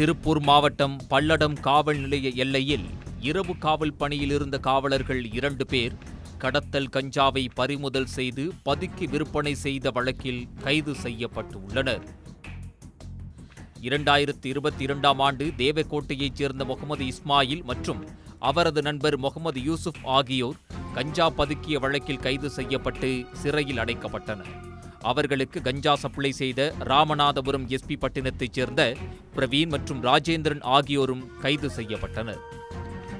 திருப்பூர் மாவட்டம் பல்லடம் காவல் நிலைய எல்லையில் இரவு காவல் பணியில் இருந்த காவலர்கள் இரண்டு பேர் கடத்தல் கஞ்சாவை பறிமுதல் செய்து பதுக்கி விற்பனை செய்த வழக்கில் கைது செய்யப்பட்டு உள்ளனர் இரண்டாயிரத்தி இருபத்தி இரண்டாம் ஆண்டு தேவக்கோட்டையைச் சேர்ந்த முகமது இஸ்மாயில் மற்றும் அவரது நண்பர் முகமது யூசுப் ஆகியோர் கஞ்சா பதுக்கிய வழக்கில் கைது செய்யப்பட்டு சிறையில் அடைக்கப்பட்டனர். அவர்களுக்கு கஞ்சா சப்ளை செய்த ராமநாதபுரம் எஸ்பி பட்டினத்தைச் சேர்ந்த பிரவீன் மற்றும் ராஜேந்திரன் ஆகியோரும் கைது செய்யப்பட்டனர்.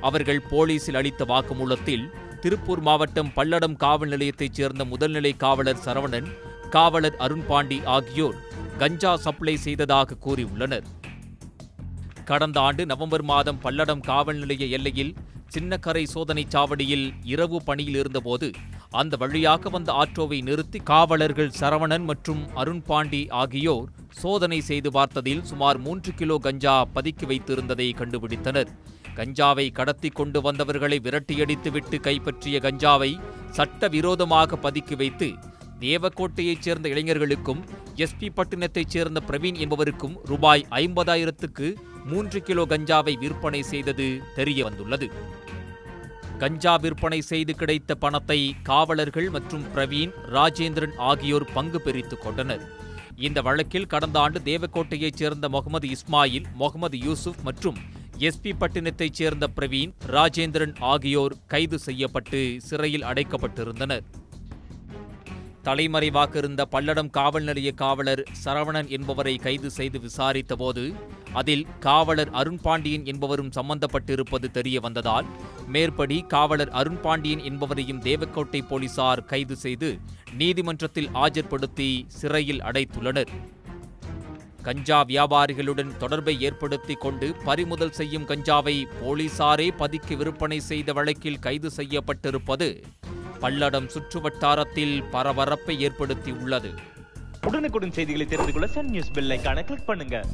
அவர்கள் போலீசில் அளித்த வாக்குமூலத்தில் திருப்பூர் மாவட்டம் பல்லடம் காவல் நிலையத்தைச் சேர்ந்த முதல்நிலை காவலர் சரவணன் காவலர் அருண்பாண்டி ஆகியோர் கஞ்சா சப்ளை செய்ததாக கூறியுள்ளனர். கடந்த ஆண்டு நவம்பர் மாதம் பல்லடம் காவல் நிலைய எல்லையில் சின்னக்கரை சோதனைச் சாவடியில் இரவு பணியில் இருந்தபோது அந்த வழியாக வந்த ஆட்டோவை நிறுத்தி காவலர்கள் சரவணன் மற்றும் அருண்பாண்டி ஆகியோர் சோதனை செய்து பார்த்ததில் சுமார் மூன்று கிலோ கஞ்சா பதுக்கி வைத்திருந்ததை கண்டுபிடித்தனர். கஞ்சாவை கடத்தி கொண்டு வந்தவர்களை விரட்டியடித்துவிட்டு கைப்பற்றிய கஞ்சாவை சட்டவிரோதமாக பதுக்கி வைத்து தேவக்கோட்டையைச் சேர்ந்த இளைஞர்களுக்கும் எஸ்பி பட்டினத்தைச் சேர்ந்த பிரவீன் என்பவருக்கும் ரூபாய் ஐம்பதாயிரத்துக்கு மூன்று கிலோ கஞ்சாவை விற்பனை செய்தது தெரிய வந்துள்ளது. கஞ்சா விற்பனை செய்து கிடைத்த பணத்தை காவலர்கள் மற்றும் பிரவீன் ராஜேந்திரன் ஆகியோர் பங்கு பிரித்துக் கொண்டனர். இந்த வழக்கில் கடந்த ஆண்டு தேவக்கோட்டையைச் சேர்ந்த முகமது இஸ்மாயில் முகமது யூசுப் மற்றும் எஸ்பி பட்டினத்தைச் சேர்ந்த பிரவீன் ராஜேந்திரன் ஆகியோர் கைது செய்யப்பட்டு சிறையில் அடைக்கப்பட்டிருந்தனர். தலைமறைவாக இருந்த பல்லடம் காவல் நிலைய காவலர் சரவணன் என்பவரை கைது செய்து விசாரித்தபோது அதில் காவலர் அருண்பாண்டியன் என்பவரும் சம்பந்தப்பட்டிருப்பது தெரிய வந்ததால் மேற்படி காவலர் அருண்பாண்டியன் என்பவரையும் தேவக்கோட்டை போலீசார் கைது செய்து நீதிமன்றத்தில் ஆஜர்படுத்தி சிறையில் அடைத்துள்ளனர். கஞ்சா வியாபாரிகளுடன் தொடர்பை ஏற்படுத்தி கொண்டு பறிமுதல் செய்யும் கஞ்சாவை போலீசாரே பதுக்கி விற்பனை செய்த வழக்கில் கைது செய்யப்பட்டிருப்பது பல்லடம் சுற்றுவட்டாரத்தில் பரபரப்பை ஏற்படுத்தியுள்ளது. உடனுக்குடன் செய்திகளை தெரிந்து கொள்ள சன் நியூஸ் பெல் ஐகானை கிளிக் பண்ணுங்க.